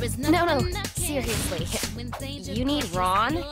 No, no, seriously. You need Ron?